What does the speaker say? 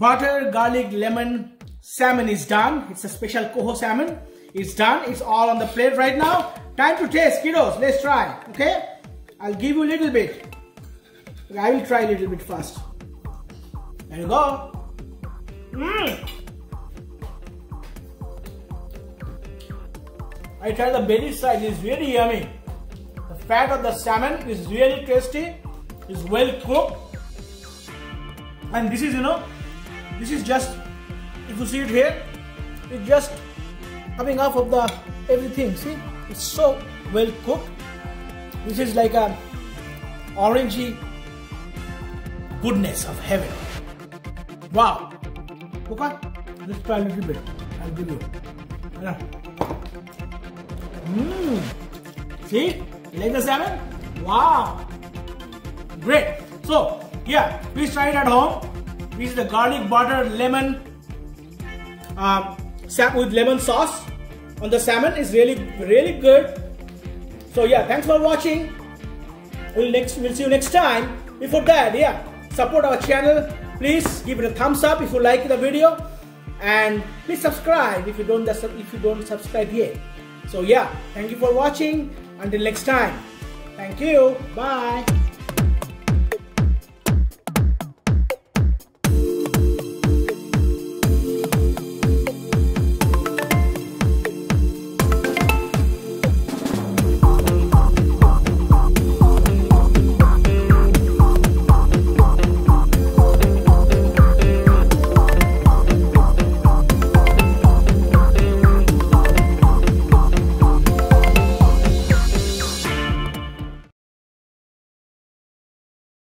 butter garlic lemon salmon is done. It's a special coho salmon. It's done. It's all on the plate right now. Time to taste, kiddos. Let's try. Okay, I'll give you a little bit. I will try a little bit first. There you go. Mmm. I tried the belly side. It's really yummy. The fat of the salmon is really tasty. It's well cooked. And this is, you know, this is just, if you see it here, it's just coming off of the everything. See, it's so well cooked. This is like a orangey goodness of heaven. Wow. Okay, let's try a little bit. I'll give you. Yeah. Mmm. See? You like the salmon? Wow. Great. So, yeah, please try it at home. Is the garlic butter lemon um, with lemon sauce on the salmon is really really good. So yeah, thanks for watching. We'll next we'll see you next time. Before that, yeah, support our channel. Please give it a thumbs up if you like the video, and please subscribe if you don't if you don't subscribe yet. So yeah, thank you for watching. Until next time. Thank you. Bye.